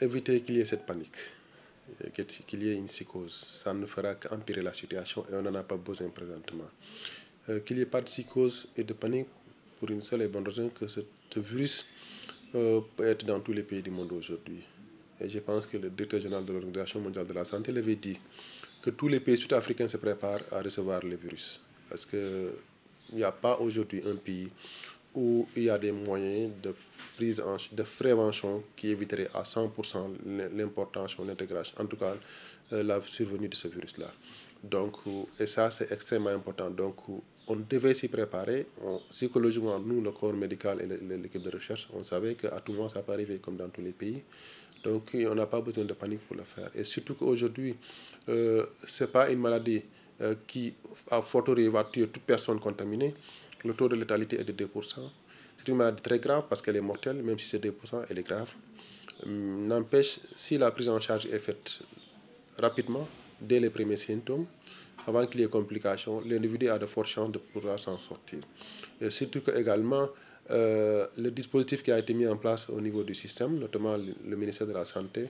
éviter qu'il y ait cette panique, qu'il y ait une psychose. Ça ne fera qu'empirer la situation et on n'en a pas besoin présentement. qu'il n'y ait pas de psychose et de panique pour une seule et bonne raison que ce virus peut être dans tous les pays du monde aujourd'hui. Et je pense que le directeur général de l'Organisation mondiale de la santé l'avait dit que tous les pays sud-africains se préparent à recevoir le virus. Parce qu'il n'y a pas aujourd'hui un pays où il y a des moyens de prise en, de prévention qui éviteraient à 100% l'importance ou l'intégration, en tout cas euh, la survenue de ce virus-là. Donc, et ça, c'est extrêmement important. Donc, on devait s'y préparer. psychologiquement, nous, le corps médical et l'équipe de recherche, on savait qu'à tout moment, ça peut arriver comme dans tous les pays. Donc, on n'a pas besoin de panique pour le faire. Et surtout qu'aujourd'hui, euh, ce n'est pas une maladie euh, qui, à forte va tuer toute personne contaminée. Le taux de létalité est de 2%. C'est une maladie très grave parce qu'elle est mortelle, même si c'est 2%, elle est grave. Hum, n'empêche, si la prise en charge est faite rapidement, dès les premiers symptômes, avant qu'il y ait complications, l'individu a de fortes chances de pouvoir s'en sortir. Et surtout que également, euh, le dispositif qui a été mis en place au niveau du système, notamment le, ministère de la Santé,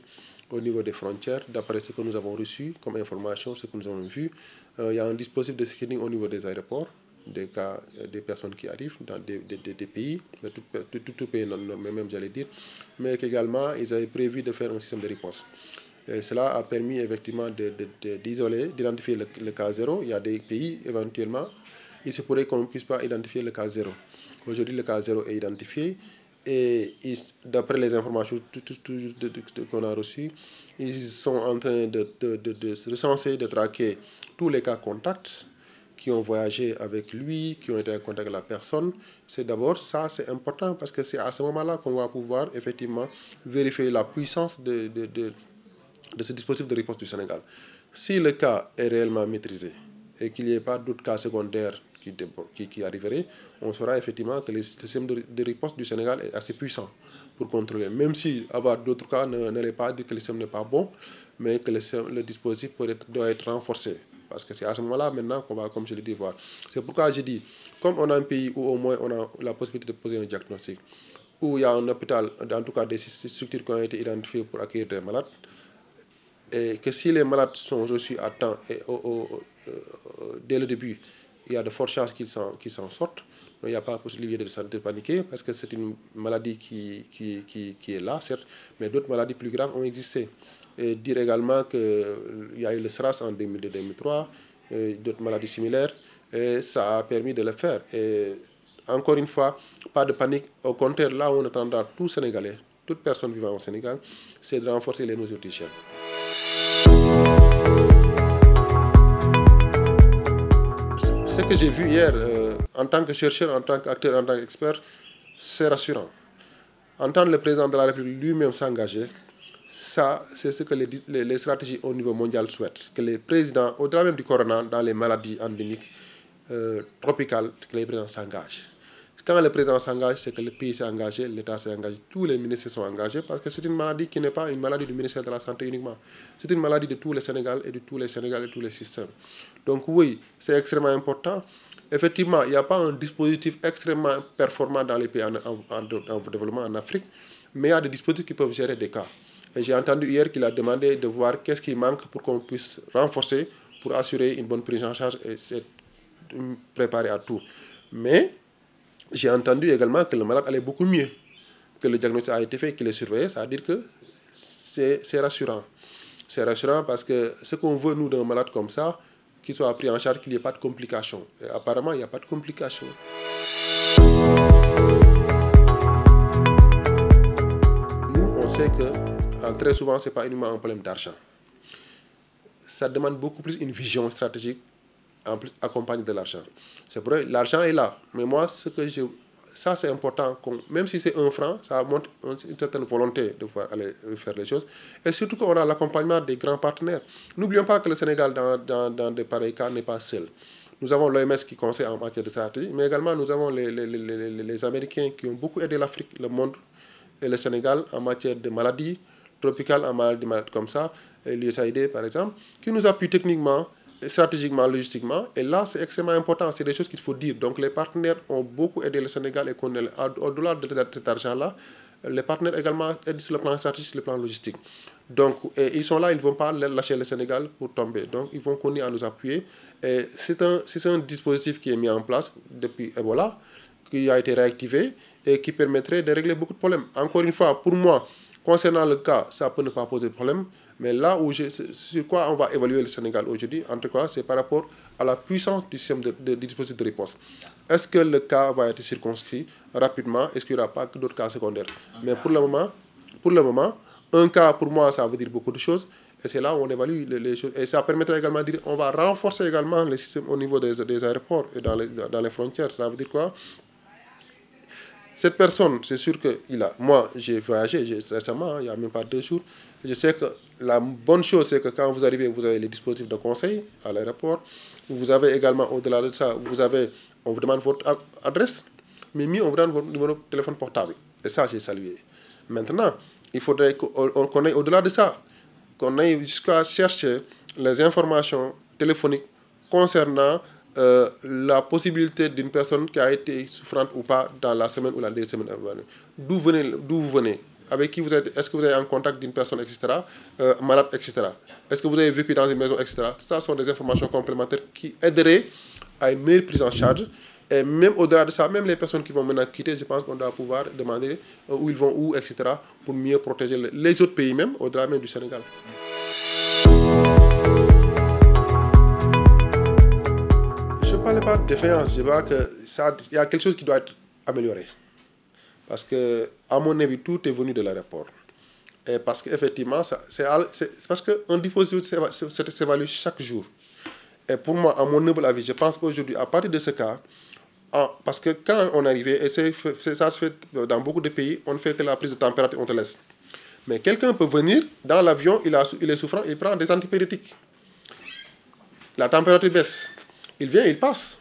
au niveau des frontières, d'après ce que nous avons reçu comme information, ce que nous avons vu, euh, il y a un dispositif de screening au niveau des aéroports, des cas, euh, des personnes qui arrivent dans des, pays, de tout, tout, pays, même j'allais dire, mais qu'également ils avaient prévu de faire un système de réponse. Cela a permis effectivement d'isoler, d'identifier le, cas zéro. Il y a des pays, éventuellement, il se pourrait qu'on ne puisse pas identifier le cas zéro. Aujourd'hui, le cas zéro est identifié et d'après les informations qu'on a reçues, ils sont en train de, de, recenser, de traquer tous les cas contacts qui ont voyagé avec lui, qui ont été en contact avec la personne. C'est d'abord ça, c'est important parce que c'est à ce moment-là qu'on va pouvoir effectivement vérifier la puissance de, de ce dispositif de réponse du Sénégal. Si le cas est réellement maîtrisé et qu'il n'y ait pas d'autres cas secondaires qui, qui, arriveraient, on saura effectivement que le système de, réponse du Sénégal est assez puissant pour contrôler. Même si avoir d'autres cas n'allait pas dire que le système n'est pas bon, mais que le, dispositif doit être renforcé. Parce que c'est à ce moment-là maintenant qu'on va, comme je l'ai dit, voir. C'est pourquoi je dis, comme on a un pays où au moins on a la possibilité de poser un diagnostic, où il y a un hôpital, en tout cas des structures qui ont été identifiées pour accueillir des malades, et que si les malades sont reçus à temps et euh, dès le début, il y a de fortes chances qu'ils s'en sortent. il n'y a pas possibilité de, paniquer parce que c'est une maladie qui, qui, qui, est là, certes, mais d'autres maladies plus graves ont existé. Et dire également qu'il y a eu le SRAS en 2002-2003, d'autres maladies similaires, et ça a permis de le faire. Et encore une fois, pas de panique. Au contraire, là où on attendra tout Sénégalais, toute personne vivant au Sénégal, c'est de renforcer les mesures d'hygiène. Ce que j'ai vu hier, euh, en tant que chercheur, en tant qu'acteur, en tant qu'expert, c'est rassurant. Entendre le président de la République lui-même s'engager, ça, c'est ce que les, stratégies au niveau mondial souhaitent. Que les présidents, au-delà même du corona, dans les maladies endémiques euh, tropicales, que les présidents s'engagent. Quand le président s'engage, c'est que le pays s'est engagé, l'État s'est engagé, tous les ministres sont engagés parce que c'est une maladie qui n'est pas une maladie du ministère de la Santé uniquement. C'est une maladie de tous les Sénégal et de tous les Sénégal et de tous les systèmes. Donc oui, c'est extrêmement important. Effectivement, il n'y a pas un dispositif extrêmement performant dans les pays en, en développement en Afrique, mais il y a des dispositifs qui peuvent gérer des cas. J'ai entendu hier qu'il a demandé de voir qu'est-ce qui manque pour qu'on puisse renforcer, pour assurer une bonne prise en charge et s'être préparé à tout. Mais j'ai entendu également que le malade allait beaucoup mieux, que le diagnostic a été fait, qu'il est surveillé, ça veut dire que c'est rassurant. C'est rassurant parce que ce qu'on veut, nous, d'un malade comme ça, qu'il soit pris en charge, qu'il n'y ait pas de complications. Apparemment, il n'y a pas de complications. Nous, on sait que très souvent, ce n'est pas uniquement un problème d'argent. Ça demande beaucoup plus une vision stratégique en plus accompagné de l'argent. C'est vrai, l'argent est là. Mais moi, ce que je, ça c'est important. Même si c'est un franc, ça montre une certaine volonté de pouvoir aller faire les choses. Et surtout qu'on a l'accompagnement des grands partenaires. N'oublions pas que le Sénégal, dans, dans, dans de pareils cas, n'est pas seul. Nous avons l'OMS qui conseille en matière de stratégie, mais également nous avons les, les, les, les Américains qui ont beaucoup aidé l'Afrique, le monde et le Sénégal en matière de maladies tropicales, en maladies comme ça, l'USAID par exemple, qui nous appuient techniquement stratégiquement, logistiquement. Et là, c'est extrêmement important. C'est des choses qu'il faut dire. Donc, les partenaires ont beaucoup aidé le Sénégal et qu'on au-delà de cet argent-là, les partenaires également aident sur le plan stratégique, sur le plan logistique. Donc, ils sont là, ils ne vont pas lâcher le Sénégal pour tomber. Donc, ils vont continuer à nous appuyer. Et c'est un, un dispositif qui est mis en place depuis Ebola, qui a été réactivé et qui permettrait de régler beaucoup de problèmes. Encore une fois, pour moi, concernant le cas, ça peut ne pas poser de problème. Mais là où je, sur quoi on va évaluer le Sénégal aujourd'hui, en tout cas, c'est par rapport à la puissance du système de, dispositif de réponse. Est-ce que le cas va être circonscrit rapidement? Est-ce qu'il n'y aura pas d'autres cas secondaires? Mais pour le moment, pour le moment, un cas pour moi, ça veut dire beaucoup de choses. Et c'est là où on évalue les, choses. Et ça permettra également de dire on va renforcer également les systèmes au niveau des, aéroports et dans les frontières. Ça veut dire quoi? Cette personne, c'est sûr que il a. Moi, j'ai voyagé récemment, il n'y a même pas deux jours. Je sais que la bonne chose, c'est que quand vous arrivez, vous avez les dispositifs de conseil à l'aéroport. Vous avez également, au-delà de ça, vous avez, on vous demande votre adresse, mais mieux, on vous donne votre numéro de téléphone portable. Et ça, j'ai salué. Maintenant, il faudrait qu'on ait au-delà de ça, qu'on aille jusqu'à chercher les informations téléphoniques concernant euh, la possibilité d'une personne qui a été souffrante ou pas dans la semaine ou la deux semaines D'où d'où vous venez? Avec qui vous êtes? Est-ce que vous êtes en contact d'une personne, etc. Euh, malade, etc. Est-ce que vous avez vécu dans une maison, etc. Ça sont des informations complémentaires qui aideraient à une meilleure prise en charge. Et même au-delà de ça, même les personnes qui vont maintenant quitter, je pense qu'on doit pouvoir demander euh, où ils vont, où, etc. pour mieux protéger les autres pays même, au-delà même du Sénégal. Parle pas de défaillance, je vois qu'il y a quelque chose qui doit être amélioré. Parce que, à mon avis, tout est venu de l'aéroport. Et parce qu'effectivement, c'est parce qu'un dispositif s'évalue chaque jour. Et pour moi, à mon humble avis, je pense qu'aujourd'hui, à partir de ce cas, parce que quand on arrivait, et ça se fait dans beaucoup de pays, on ne fait que la prise de température, on te laisse. Mais quelqu'un peut venir dans l'avion, il, il est souffrant, il prend des antipyrétiques. La température baisse. Il vient, il passe.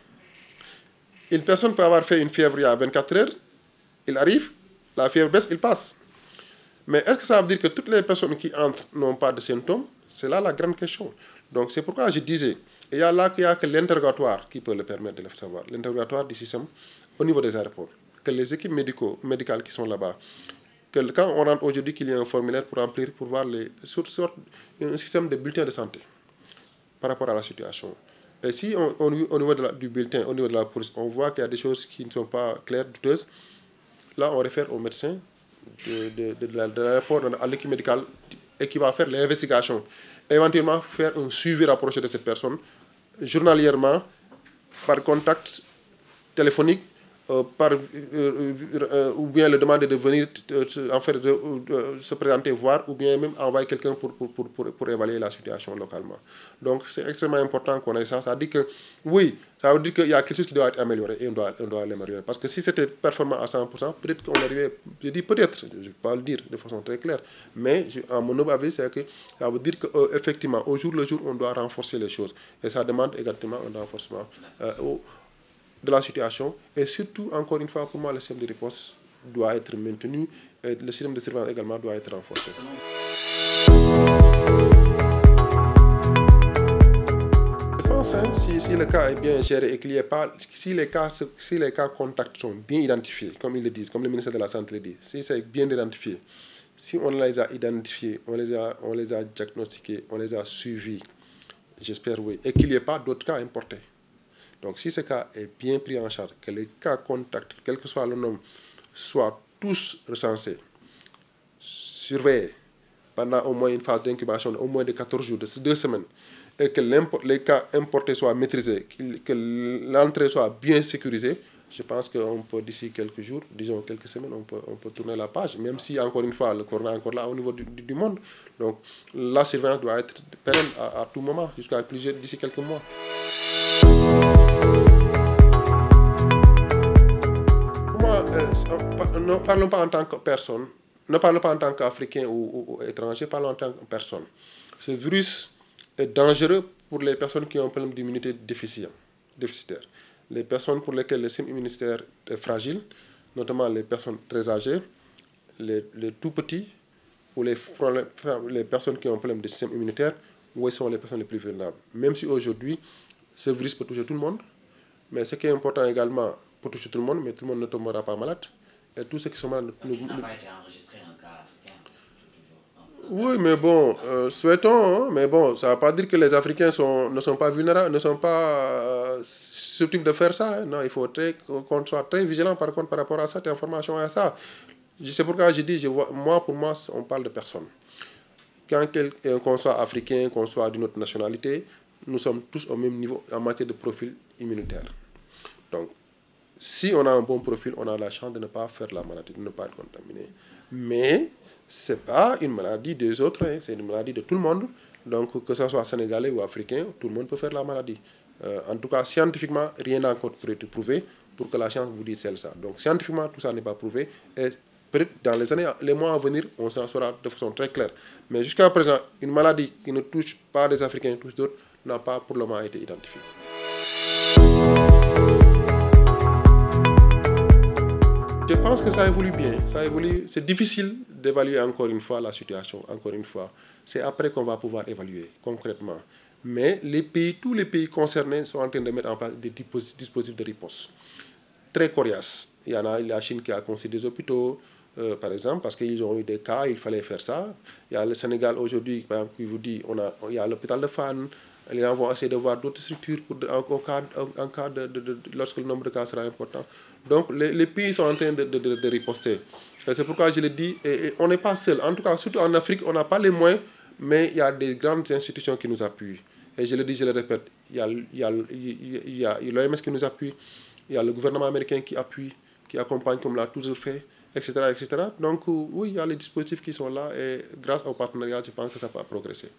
Une personne peut avoir fait une fièvre il y a 24 heures, il arrive, la fièvre baisse, il passe. Mais est-ce que ça veut dire que toutes les personnes qui entrent n'ont pas de symptômes? C'est là la grande question. Donc c'est pourquoi je disais, il y a là qu'il y a que l'interrogatoire qui peut le permettre de le savoir, l'interrogatoire du système au niveau des aéroports, que les équipes médicales qui sont là-bas, que quand on rentre aujourd'hui qu'il y a un formulaire pour remplir, pour voir les, sortes, un système de bulletin de santé par rapport à la situation. Et si on, au niveau du bulletin, au niveau de la police, on voit qu'il y a des choses qui ne sont pas claires, douteuses, là on réfère au médecin de, de, de l'aéroport, à l'équipe médicale, et qui va faire l'investigation. Éventuellement faire un suivi rapproché de cette personne, journalièrement, par contact téléphonique euh, par, euh, euh, ou bien le demander de venir en de, se présenter, voir, ou bien même envoyer quelqu'un pour, pour, pour, pour, évaluer la situation localement. Donc c'est extrêmement important qu'on ait ça. Ça dit que, oui, ça veut dire qu'il y a quelque chose qui doit être amélioré et on doit, on doit l'améliorer. Parce que si c'était performant à 100%, peut-être qu'on arrivait, je dis peut-être, je ne vais pas le dire de façon très claire, mais à mon avis, c'est que ça veut dire qu'effectivement, au jour le jour, on doit renforcer les choses. Et ça demande également un renforcement de la situation. Et surtout, encore une fois, pour moi, le système de réponse doit être maintenu et le système de surveillance également doit être renforcé. Je pense, hein, si, le cas est bien géré et qu'il n'y ait pas, si les, cas, si les cas contacts sont bien identifiés, comme ils le disent, comme le ministère de la Santé le dit, si c'est bien identifié, si on les a identifiés, on les a, on les a diagnostiqués, on les a suivis, j'espère oui, et qu'il n'y ait pas d'autres cas importés. Donc si ce cas est bien pris en charge, que les cas contacts, quel que soit le nom, soient tous recensés, surveillés pendant au moins une phase d'incubation au moins de 14 jours, de deux semaines, et que les cas importés soient maîtrisés, que l'entrée soit bien sécurisée, je pense qu'on peut, d'ici quelques jours, disons quelques semaines, on peut, tourner la page, même si, encore une fois, le corona est encore là au niveau du, du monde. Donc, la surveillance doit être pérenne à, à tout moment, jusqu'à plusieurs, d'ici quelques mois. Ne parlons pas en tant que personne, ne parlons pas en tant qu'Africain ou, étranger, parlons en tant que personne. Ce virus est dangereux pour les personnes qui ont un problème d'immunité déficitaire. Les personnes pour lesquelles le système immunitaire est fragile, notamment les personnes très âgées, les, tout petits, ou les, les personnes qui ont un problème de système immunitaire, où sont les personnes les plus vulnérables? Même si aujourd'hui, ce virus peut toucher tout le monde, mais ce qui est important également pour toucher tout le monde, mais tout le monde ne tombera pas malade, Et tous ceux qui sont malades... Parce n'a pas été enregistré un cas africain. Oui, mais bon, euh, souhaitons, hein, mais bon, ça ne veut pas dire que les Africains sont, ne sont pas vulnérables, ne sont pas euh, susceptibles de faire ça. Hein. Non, il faut qu'on soit très vigilant par contre par rapport à cette information et à ça. C'est pourquoi je dis, je vois, moi, pour moi, on parle de personnes. Quand qu'on soit africain, qu'on soit d'une autre nationalité, nous sommes tous au même niveau en matière de profil immunitaire. Donc, si on a un bon profil, on a la chance de ne pas faire la maladie, de ne pas être contaminé. Mais ce n'est pas une maladie des autres, hein, c'est une maladie de tout le monde. Donc, que ce soit sénégalais ou africain, tout le monde peut faire la maladie. Euh, en tout cas, scientifiquement, rien n'a encore été prouvé pour que la science vous dise celle ça. Donc, scientifiquement, tout ça n'est pas prouvé. Et dans les années, les mois à venir, on s'en saura de façon très claire. Mais jusqu'à présent, une maladie qui ne touche pas les Africains, touche d'autres, n'a pas pour le moment été identifiée. Je pense que ça évolue bien. Ça évolue. C'est difficile d'évaluer encore une fois la situation. Encore une fois, c'est après qu'on va pouvoir évaluer concrètement. Mais les pays, tous les pays concernés sont en train de mettre en place des dispositifs de riposte très coriaces. Il y en a la Chine qui a construit des hôpitaux, euh, par exemple, parce qu'ils ont eu des cas, il fallait faire ça. Il y a le Sénégal aujourd'hui, qui vous dit, on a, il y a l'hôpital de Fan, gens vont essayer de voir d'autres structures en, cas, de, lorsque le nombre de cas sera important. Donc les, pays sont en train de, riposter. C'est pourquoi je le dis, et, on n'est pas seul. En tout cas, surtout en Afrique, on n'a pas les moyens, mais il y a des grandes institutions qui nous appuient. Et je le dis, je le répète, il y a, y l'OMS qui nous appuie, il y a le gouvernement américain qui appuie, qui accompagne comme l'a toujours fait, etc., etc. Donc oui, il y a les dispositifs qui sont là et grâce au partenariat, je pense que ça va progresser.